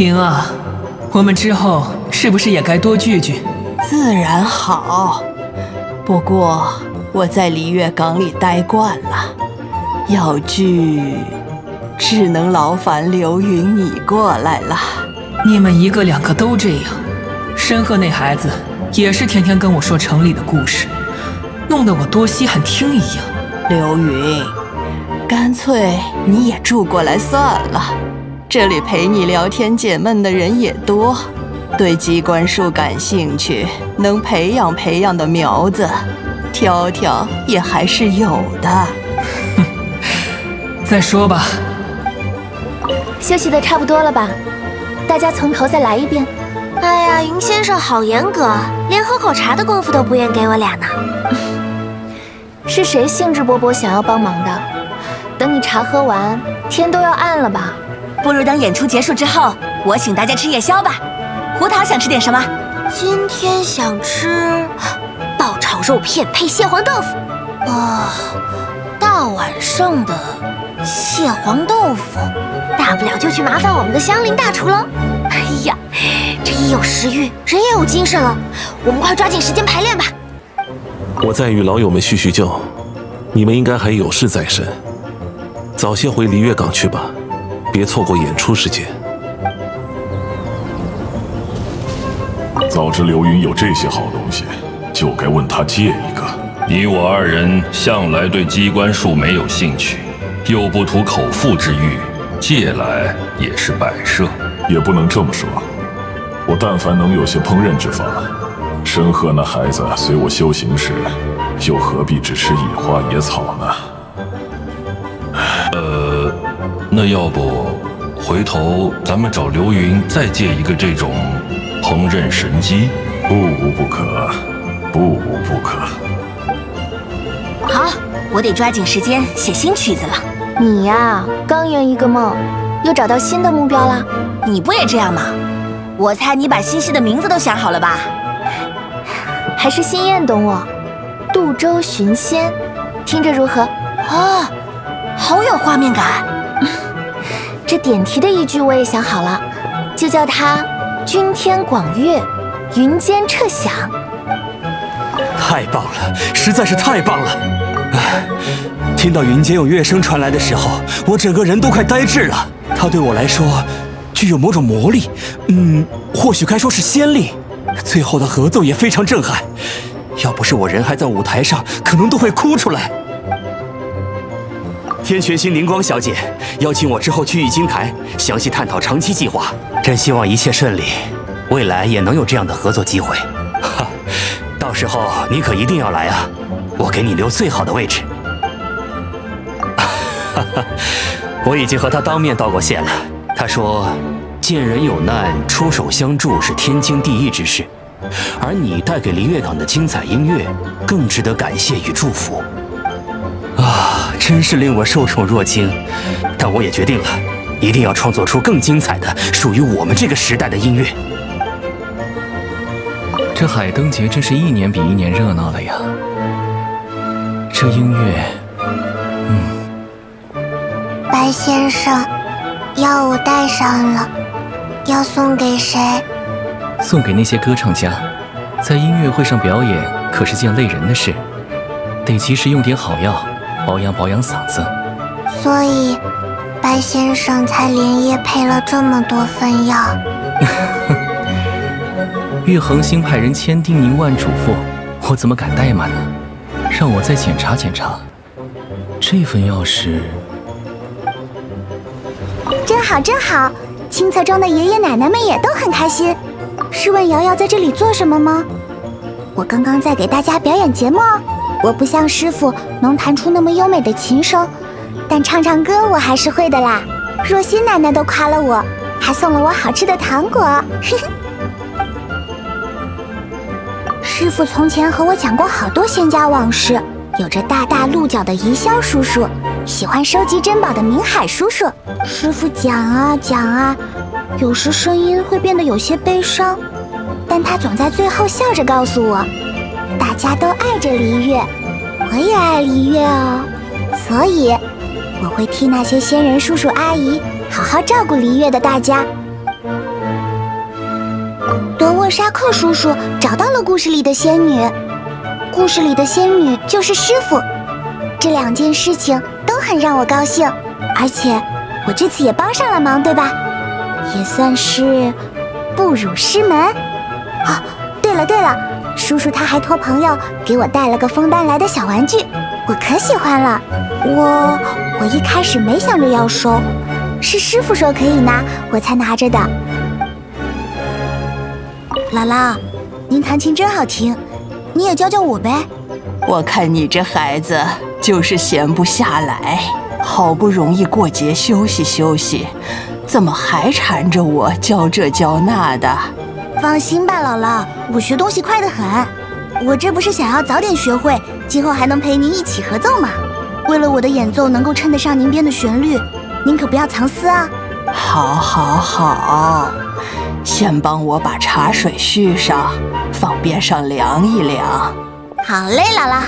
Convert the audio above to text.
婷啊，我们之后是不是也该多聚聚？自然好，不过我在璃月港里待惯了，要聚，只能劳烦刘云你过来了。你们一个两个都这样，申鹤那孩子也是天天跟我说城里的故事，弄得我多稀罕听一样。刘云，干脆你也住过来算了，这里陪你聊天解闷的人也多。对机关术感兴趣，能培养培养的苗子，挑挑也还是有的。再说吧。休息的差不多了吧？大家从头再来一遍。哎呀，云先生好严格，连喝口茶的功夫都不愿给我俩呢。是谁兴致勃勃想要帮忙的？等你茶喝完，天都要暗了吧？不如等演出结束之后，我请大家吃夜宵吧。胡桃想吃点什么？今天想吃爆炒肉片配蟹黄豆腐。哦，大晚上的蟹黄豆腐，大不了就去麻烦我们的香菱大厨喽。哎呀，这一有食欲，人也有精神了。我们快抓紧时间排练吧。我再与老友们叙叙旧，你们应该还有事在身，早些回璃月港去吧，别错过演出时间。早知流云有这些好东西，就该问他借一个。你我二人向来对机关术没有兴趣，又不图口腹之欲，借来也是摆设。也不能这么说，我但凡能有些烹饪之法，申鹤那孩子随我修行时，又何必只吃野花野草呢？那要不回头咱们找流云再借一个这种。烹饪神机，不无不可，不无不可。好，我得抓紧时间写新曲子了。你呀，刚圆一个梦，又找到新的目标了。你不也这样吗？我猜你把新戏的名字都想好了吧？还是心燕懂我。渡舟寻仙，听着如何？啊，好有画面感。这点题的一句我也想好了，就叫它。君天广月，云间彻响。太棒了，实在是太棒了！哎，听到云间有乐声传来的时候，我整个人都快呆滞了。它对我来说，具有某种魔力，嗯，或许该说是仙力。最后的合奏也非常震撼，要不是我人还在舞台上，可能都会哭出来。天玄星凝光小姐邀请我之后去玉京台详细探讨长期计划，真希望一切顺利，未来也能有这样的合作机会。哈，到时候你可一定要来啊！我给你留最好的位置。我已经和他当面道过谢了。他说，见人有难出手相助是天经地义之事，而你带给璃月港的精彩音乐更值得感谢与祝福。啊，真是令我受宠若惊，但我也决定了，一定要创作出更精彩的、属于我们这个时代的音乐。这海灯节真是一年比一年热闹了呀！这音乐，嗯，白先生，药我带上了，要送给谁？送给那些歌唱家，在音乐会上表演可是件累人的事，得及时用点好药。保养保养嗓子，所以白先生才连夜配了这么多份药。玉恒星派人千叮咛万嘱咐，我怎么敢怠慢呢？让我再检查检查，这份药是……真好真好，清册中的爷爷奶奶们也都很开心。是问瑶瑶在这里做什么吗？我刚刚在给大家表演节目哦。我不像师傅能弹出那么优美的琴声，但唱唱歌我还是会的啦。若曦奶奶都夸了我，还送了我好吃的糖果。师傅从前和我讲过好多仙家往事，有着大大鹿角的宜霄叔叔，喜欢收集珍宝的明海叔叔。师傅讲啊讲啊，有时声音会变得有些悲伤，但他总在最后笑着告诉我。家都爱着璃月，我也爱璃月哦，所以我会替那些仙人叔叔阿姨好好照顾璃月的大家。德沃沙克叔叔找到了故事里的仙女，故事里的仙女就是师傅。这两件事情都很让我高兴，而且我这次也帮上了忙，对吧？也算是不辱师门。哦，对了对了，叔叔他还托朋友给我带了个枫丹来的小玩具，我可喜欢了。我我一开始没想着要收，是师傅说可以拿，我才拿着的。姥姥，您弹琴真好听，你也教教我呗。我看你这孩子就是闲不下来，好不容易过节休息休息，怎么还缠着我教这教那的？放心吧，姥姥，我学东西快得很。我这不是想要早点学会，今后还能陪您一起合奏吗？为了我的演奏能够称得上您编的旋律，您可不要藏私啊。好，好，好，先帮我把茶水续上，放边上凉一凉。好嘞，姥姥。